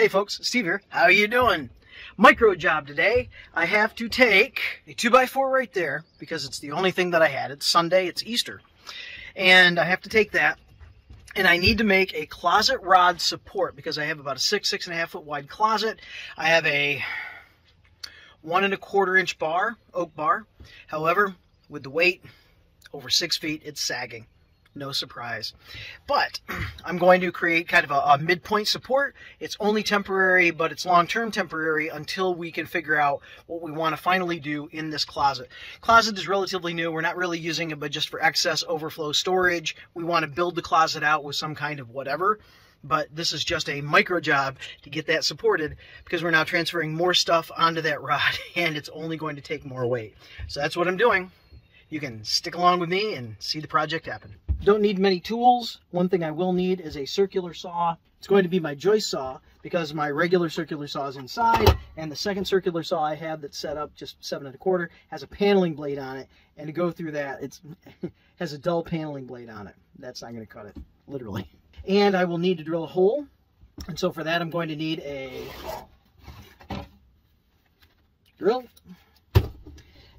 Hey folks, Steve here. How are you doing? Micro job today. I have to take a 2x4 right there because it's the only thing that I had. It's Sunday, it's Easter. And I have to take that and I need to make a closet rod support because I have about a six, six and a half foot wide closet. I have a one and a quarter inch bar, oak bar. However, with the weight over six feet, it's sagging no surprise. But I'm going to create kind of a, a midpoint support. It's only temporary, but it's long-term temporary until we can figure out what we want to finally do in this closet. Closet is relatively new. We're not really using it, but just for excess overflow storage. We want to build the closet out with some kind of whatever but this is just a micro job to get that supported because we're now transferring more stuff onto that rod and it's only going to take more weight. So that's what I'm doing. You can stick along with me and see the project happen. Don't need many tools. One thing I will need is a circular saw. It's going to be my joist saw because my regular circular saw is inside and the second circular saw I have that's set up just seven and a quarter has a paneling blade on it and to go through that it has a dull paneling blade on it. That's not going to cut it, literally. And I will need to drill a hole and so for that I'm going to need a drill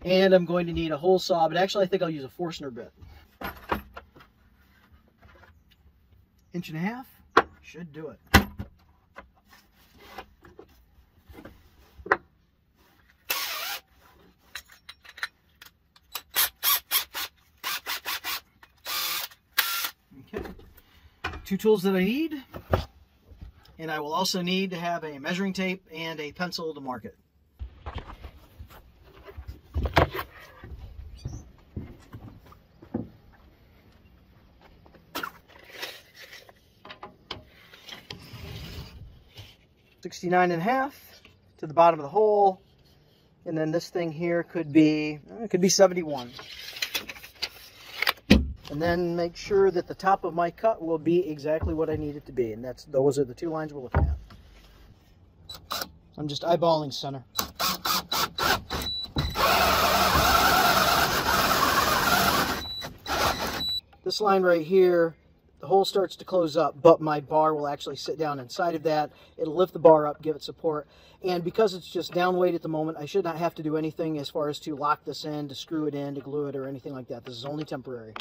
and I'm going to need a hole saw but actually I think I'll use a Forstner bit. inch and a half should do it. Okay, two tools that I need. And I will also need to have a measuring tape and a pencil to mark it. 69 and a half to the bottom of the hole. And then this thing here could be, it could be 71. And then make sure that the top of my cut will be exactly what I need it to be. And that's those are the two lines we're looking at. I'm just eyeballing center. This line right here the hole starts to close up, but my bar will actually sit down inside of that. It'll lift the bar up, give it support. And because it's just down weight at the moment, I should not have to do anything as far as to lock this in, to screw it in, to glue it, or anything like that. This is only temporary.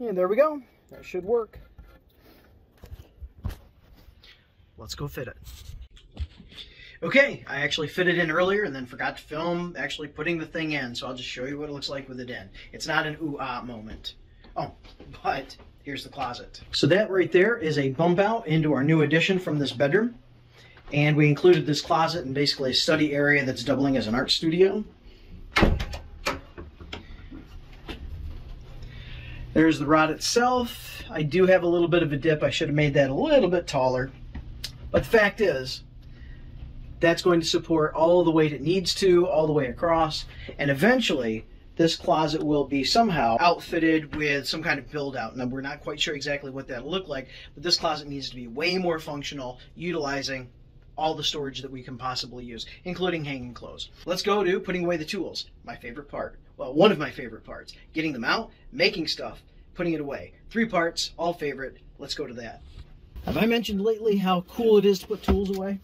And there we go. That should work. Let's go fit it. Okay, I actually fitted it in earlier and then forgot to film actually putting the thing in, so I'll just show you what it looks like with it in. It's not an ooh-ah moment. Oh, but here's the closet. So that right there is a bump out into our new addition from this bedroom. And we included this closet in basically a study area that's doubling as an art studio. There's the rod itself. I do have a little bit of a dip. I should have made that a little bit taller. But the fact is, that's going to support all the weight it needs to, all the way across, and eventually this closet will be somehow outfitted with some kind of build out. Now, we're not quite sure exactly what that'll look like, but this closet needs to be way more functional, utilizing all the storage that we can possibly use, including hanging clothes. Let's go to putting away the tools, my favorite part. Well, one of my favorite parts. Getting them out, making stuff, putting it away. Three parts, all favorite. Let's go to that. Have I mentioned lately how cool it is to put tools away?